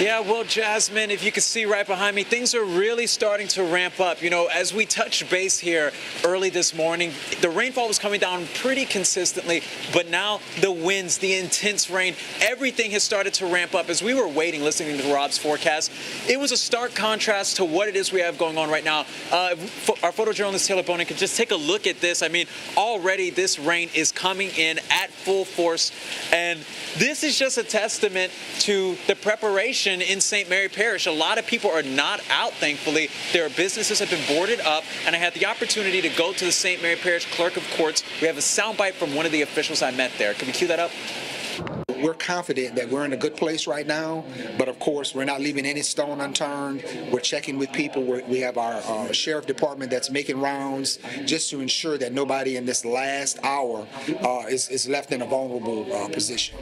Yeah, well, Jasmine, if you can see right behind me, things are really starting to ramp up. You know, as we touched base here early this morning, the rainfall was coming down pretty consistently, but now the winds, the intense rain, everything has started to ramp up. As we were waiting, listening to Rob's forecast, it was a stark contrast to what it is we have going on right now. Uh, our photojournalist Taylor Bonin could just take a look at this. I mean, already this rain is coming in at full force, and this is just a testament to the preparation in St. Mary Parish. A lot of people are not out, thankfully. Their businesses have been boarded up, and I had the opportunity to go to the St. Mary Parish Clerk of Courts. We have a soundbite from one of the officials I met there. Can we cue that up? We're confident that we're in a good place right now, but of course, we're not leaving any stone unturned. We're checking with people. We're, we have our uh, sheriff department that's making rounds just to ensure that nobody in this last hour uh, is, is left in a vulnerable uh, position.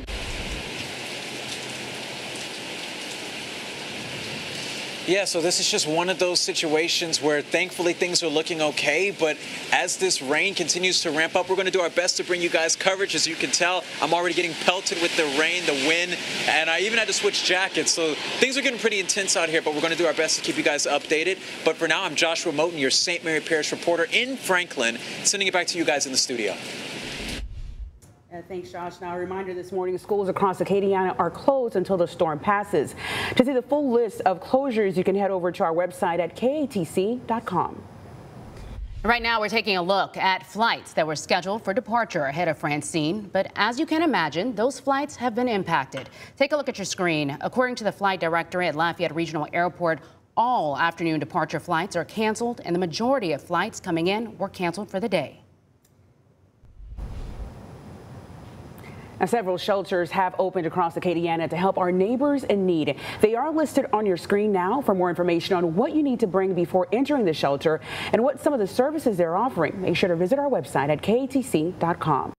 Yeah, so this is just one of those situations where thankfully things are looking okay, but as this rain continues to ramp up, we're going to do our best to bring you guys coverage. As you can tell, I'm already getting pelted with the rain, the wind, and I even had to switch jackets. So things are getting pretty intense out here, but we're going to do our best to keep you guys updated. But for now, I'm Joshua Moton, your St. Mary Parish reporter in Franklin, sending it back to you guys in the studio. Uh, thanks, Josh. Now, a reminder this morning schools across Acadiana are closed until the storm passes. To see the full list of closures, you can head over to our website at katc.com. Right now, we're taking a look at flights that were scheduled for departure ahead of Francine. But as you can imagine, those flights have been impacted. Take a look at your screen. According to the flight director at Lafayette Regional Airport, all afternoon departure flights are canceled, and the majority of flights coming in were canceled for the day. Now, several shelters have opened across Acadiana to help our neighbors in need. They are listed on your screen now for more information on what you need to bring before entering the shelter and what some of the services they're offering. Make sure to visit our website at katc.com.